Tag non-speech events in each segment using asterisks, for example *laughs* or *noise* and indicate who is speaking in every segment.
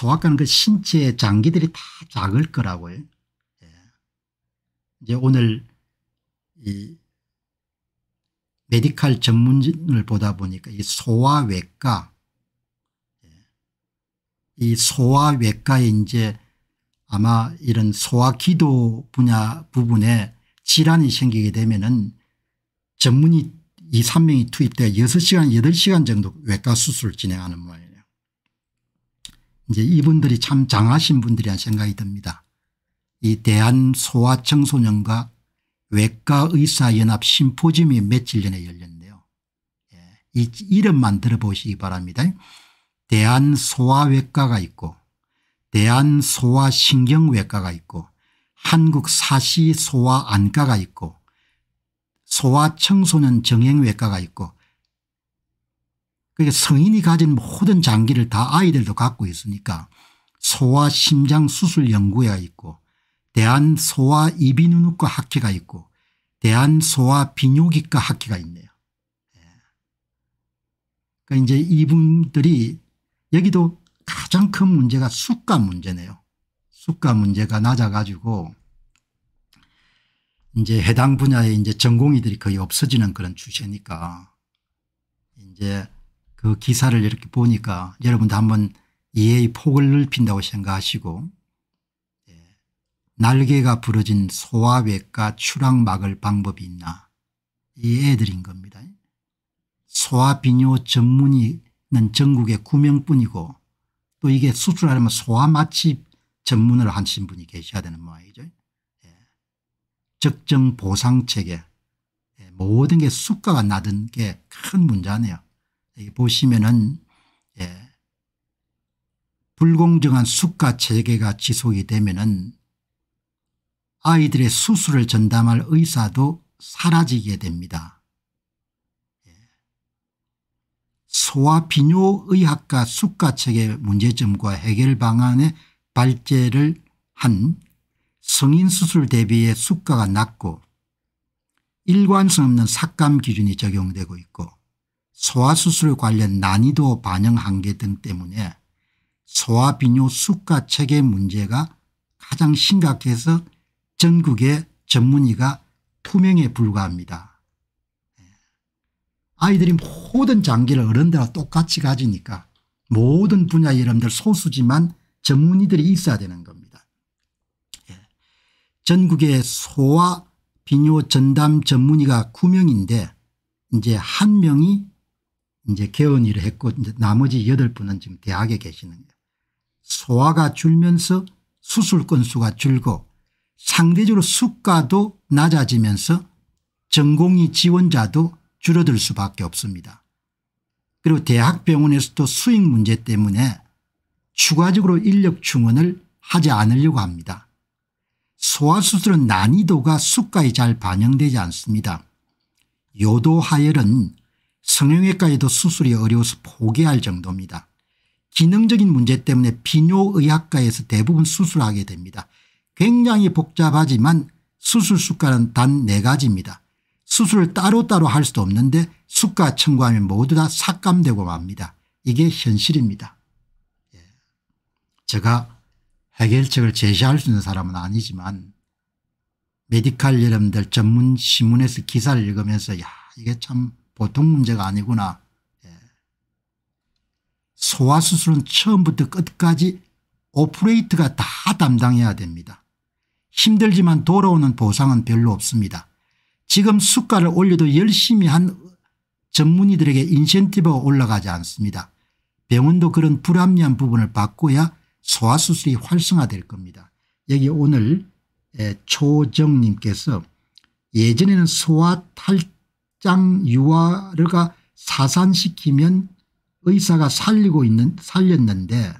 Speaker 1: 소아과는 그 신체 장기들이 다 작을 거라고요. 예. 이제 오늘 이 메디칼 전문을 보다 보니까 이 소아외과 예. 이 소아외과에 이제 아마 이런 소아기도 분야 부분에 질환이 생기게 되면은 전문의 2, 3명이 투입되어 6시간 8시간 정도 외과 수술을 진행하는 모양이에요. 이제 이분들이 참 장하신 분들이란 생각이 듭니다. 이 대한소아청소년과 외과의사연합 심포지움이 며칠 전에 열렸는데요. 예, 이 이름만 들어보시기 바랍니다. 대한소아외과가 있고 대한소아신경외과가 있고 한국사시소아안과가 있고 소아청소년 정형외과가 있고 그게 성인이 가진 모든 장기를 다 아이들도 갖고 있으니까 소아 심장 수술 연구회가 있고 대한 소아 이비인후과 학회가 있고 대한 소아 비뇨기과 학회가 있네요. 예. 그러니까 이제 이분들이 여기도 가장 큰 문제가 수가 문제네요. 수가 문제가 낮아가지고 이제 해당 분야에 이제 전공의들이 거의 없어지는 그런 추세니까 이제 그 기사를 이렇게 보니까 여러분도 한번 이해의 폭을 넓힌다고 생각하시고 예. 날개가 부러진 소아외과 추락 막을 방법이 있나 이 애들인 겁니다. 소아 비뇨 전문의는 전국에 9명뿐이고 또 이게 수술하려면 소아 마취 전문을 하신 분이 계셔야 되는 모양이죠. 예. 적정 보상체계 예. 모든 게 수가가 나던 게큰 문제네요. 보시면은 예. 불공정한 수가 체계가 지속이 되면은 아이들의 수술을 전담할 의사도 사라지게 됩니다. 소아 비뇨의학과 수가 체계 문제점과 해결 방안의 발제를 한 성인 수술 대비의 수가가 낮고 일관성 없는 삭감 기준이 적용되고 있고 소아수술 관련 난이도 반영 한계 등 때문에 소아비뇨 수가 체계 문제가 가장 심각해서 전국의 전문의가 투명에 불과합니다. 아이들이 모든 장기를 어른들과 똑같이 가지니까 모든 분야 여러분들 소수지만 전문의들이 있어야 되는 겁니다. 예. 전국에 소아 비뇨 전담 전문의가 9명인데 이제 한 명이 이제 개원 일을 했고 이제 나머지 8분은 지금 대학에 계시는 거예요. 소아가 줄면서 수술 건수가 줄고 상대적으로 수가도 낮아지면서 전공의 지원자도 줄어들 수밖에 없습니다. 그리고 대학병원에서도 수익 문제 때문에 추가적으로 인력 충원을 하지 않으려고 합니다. 소아수술은 난이도가 수가에 잘 반영되지 않습니다. 요도하열은 성형외과에도 수술이 어려워서 포기할 정도입니다. 기능적인 문제 때문에 비뇨의학과에서 대부분 수술하게 됩니다. 굉장히 복잡하지만 수술 수가는 단 4가지입니다. 수술을 따로따로 할 수도 없는데 수가 청구하면 모두 다 삭감되고 맙니다. 이게 현실입니다. 예. 제가 해결책을 제시할 수 있는 사람은 아니지만 메디칼 여러분들 전문 신문에서 기사를 읽으면서 야 이게 참 보통 문제가 아니구나. 예. 소아수술은 처음부터 끝까지 오퍼레이트가 다 담당해야 됩니다. 힘들지만 돌아오는 보상은 별로 없습니다. 지금 수가를 올려도 열심히 한 전문의들에게 인센티브가 올라가지 않습니다. 병원도 그런 불합리한 부분을 바꿔야 소아수술이 활성화될 겁니다. 여기 오늘 초정님께서 예전에는 소아 탈 장 유아가 사산시키면 의사가 살리고 있는 살렸는데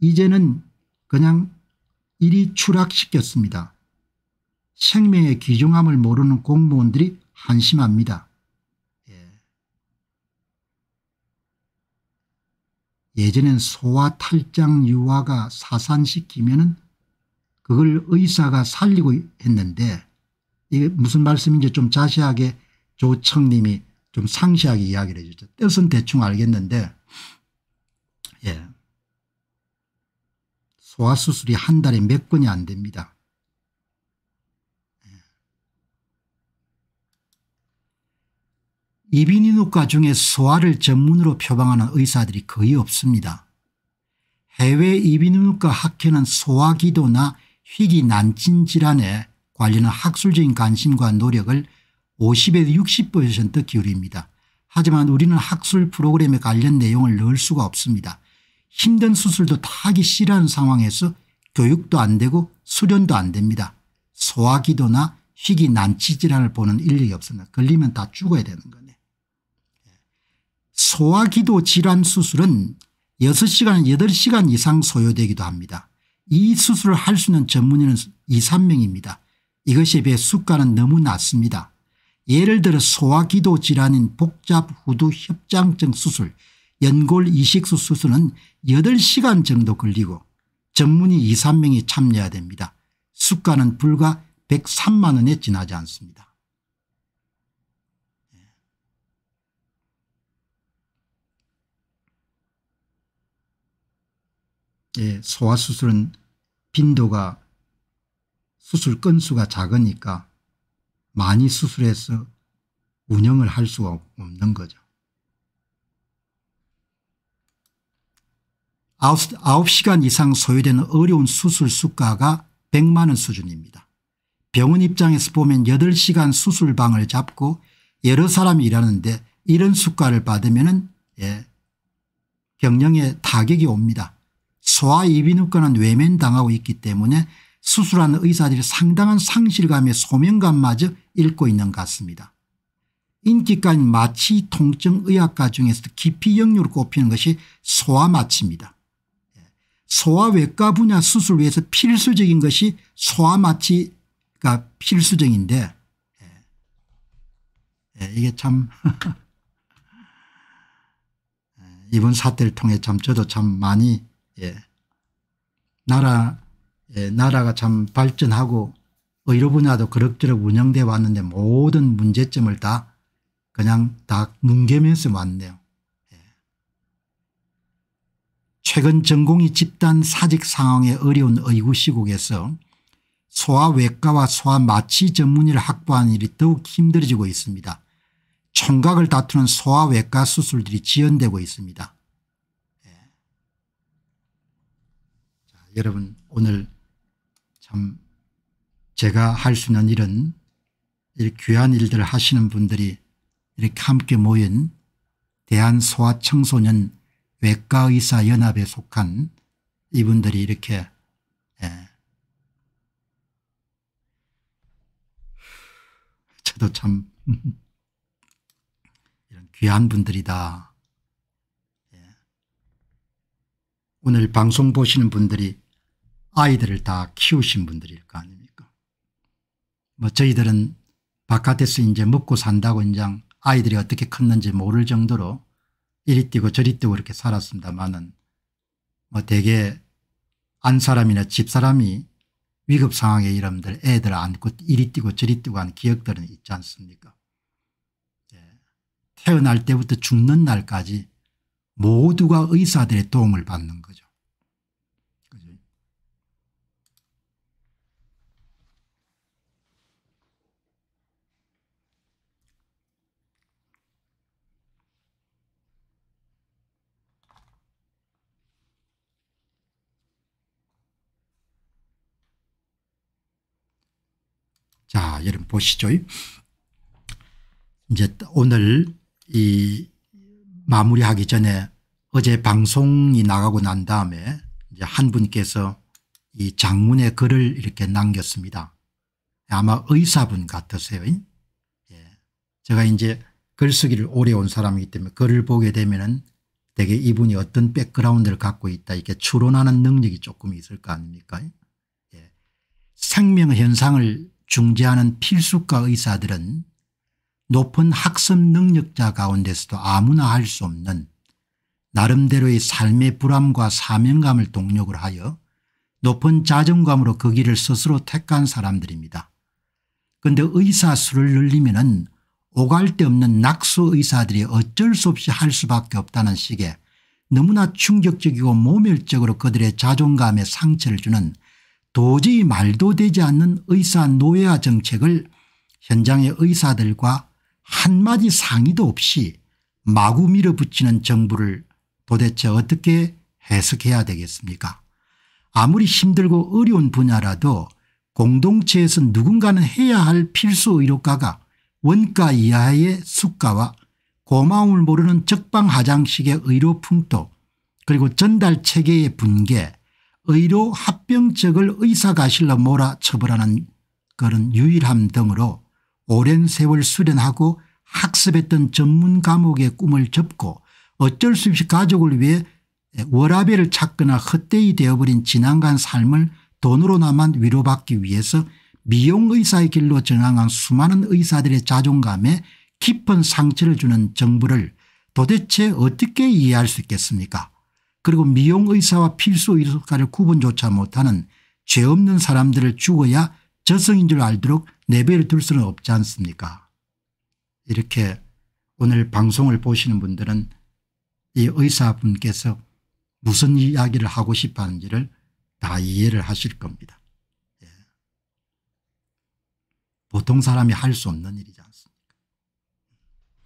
Speaker 1: 이제는 그냥 일이 추락시켰습니다. 생명의 귀중함을 모르는 공무원들이 한심합니다. 예. 전엔 소아 탈장 유아가 사산시키면 그걸 의사가 살리고 했는데 이게 무슨 말씀인지 좀 자세하게 조청님이 좀 상세하게 이야기를 해주죠. 뜻은 대충 알겠는데 예. 소아수술이 한 달에 몇 건이 안 됩니다. 이비인후과 중에 소아를 전문으로 표방하는 의사들이 거의 없습니다. 해외 이비인후과 학회는 소아기도나 희귀 난친 질환에 관련한 학술적인 관심과 노력을 50에서 60% 기울입니다. 하지만 우리는 학술 프로그램에 관련 내용을 넣을 수가 없습니다. 힘든 수술도 다 하기 싫어하는 상황에서 교육도 안 되고 수련도 안 됩니다. 소화기도나 희귀 난치 질환을 보는 인력이 없습니다. 걸리면 다 죽어야 되는 거네. 소화기도 질환 수술은 6시간 8시간 이상 소요되기도 합니다. 이 수술을 할 수 있는 전문의는 2, 3명입니다. 이것에 비해 수가는 너무 낮습니다. 예를 들어 소화기도 질환인 복잡 후두 협장증 수술 연골 이식수 수술은 8시간 정도 걸리고 전문의 2, 3명이 참여해야 됩니다. 수가는 불과 103만 원에 지나지 않습니다. 예, 소아수술은 빈도가 수술 건수가 작으니까 많이 수술해서 운영을 할 수가 없는 거죠. 9, 시간 이상 소요되는 어려운 수술 수가가 100만 원 수준입니다. 병원 입장에서 보면 8시간 수술방을 잡고 여러 사람이 일하는데 이런 수가를 받으면 예, 병령에 타격이 옵니다. 소아이비인후과는 외면당하고 있기 때문에 수술하는 의사들이 상당한 상실감에 소명감마저 잃고 있는 것 같습니다. 인기가인 마취 통증 의학과 중에서 깊이 영역으로 꼽히는 것이 소아마취입니다. 소아외과 분야 수술 위해서 필수적인 것이 소아마취가 필수적인데 예, 이게 참 *laughs* 이번 사태를 통해 참 저도 참 많이 예. 나라 예, 나라가 참 발전하고 의료 분야도 그럭저럭 운영돼 왔는데 모든 문제점을 다 그냥 다 뭉개면서 왔네요. 예. 최근 전공의 집단 사직 상황에 어려운 의구 시국에서 소아외과와 소아마취 전문의를 확보하는 일이 더욱 힘들어지고 있습니다. 총각을 다투는 소아외과 수술들이 지연되고 있습니다. 여러분 오늘 참 제가 할 수 있는 일은 이렇게 귀한 일들을 하시는 분들이 이렇게 함께 모인 대한소아청소년 외과의사연합에 속한 이분들이 이렇게 예. 저도 참 *laughs* 이런 귀한 분들이다. 오늘 방송 보시는 분들이 아이들을 다 키우신 분들일 거 아닙니까 뭐 저희들은 바깥에서 이제 먹고 산다고 이제 아이들이 어떻게 컸는지 모를 정도로 이리 뛰고 저리 뛰고 이렇게 살았습니다만은 뭐 대개 안 사람이나 집사람이 위급 상황에 이름들 애들 안고 이리 뛰고 저리 뛰고 하는 기억들은 있지 않습니까 예. 태어날 때부터 죽는 날까지 모두가 의사들의 도움을 받는 거죠. 자, 여러분 보시죠. 이제 오늘 이 마무리하기 전에 어제 방송이 나가고 난 다음에 이제 한 분께서 이 장문의 글을 이렇게 남겼습니다. 아마 의사분 같으세요. 예. 제가 이제 글쓰기를 오래 온 사람이기 때문에 글을 보게 되면은 되게 이분이 어떤 백그라운드를 갖고 있다 이렇게 추론하는 능력이 조금 있을 거 아닙니까 예. 생명 현상을 중재하는 필수과 의사들은 높은 학습 능력자 가운데서도 아무나 할 수 없는 나름대로의 삶의 불안과 사명감을 동력을 하여 높은 자존감으로 그 길을 스스로 택한 사람들입니다. 그런데 의사 수를 늘리면 오갈 데 없는 낙수 의사들이 어쩔 수 없이 할 수밖에 없다는 식의 너무나 충격적이고 모멸적으로 그들의 자존감에 상처를 주는 도저히 말도 되지 않는 의사 노예화 정책을 현장의 의사들과 한마디 상의도 없이 마구 밀어붙이는 정부를 도대체 어떻게 해석해야 되겠습니까? 아무리 힘들고 어려운 분야라도 공동체에서 누군가는 해야 할 필수 의료가가 원가 이하의 수가와 고마움을 모르는 적방하장식의 의료 풍토 그리고 전달 체계의 붕괴 의료 합병적을 의사가실로 몰아 처벌하는 그런 유일함 등으로 오랜 세월 수련하고 학습했던 전문 과목의 꿈을 접고 어쩔 수 없이 가족을 위해 워라벨을 찾거나 헛되이 되어버린 지난간 삶을 돈으로나만 위로받기 위해서 미용의사의 길로 전향한 수많은 의사들의 자존감에 깊은 상처를 주는 정부를 도대체 어떻게 이해할 수 있겠습니까 그리고 미용의사와 필수의료가를 구분조차 못하는 죄 없는 사람들을 죽어야 저성인 줄 알도록 내배를 둘 수는 없지 않습니까 이렇게 오늘 방송을 보시는 분들은 이 의사분께서 무슨 이야기를 하고 싶어 하는지를 다 이해를 하실 겁니다. 예. 보통 사람이 할 수 없는 일이지 않습니까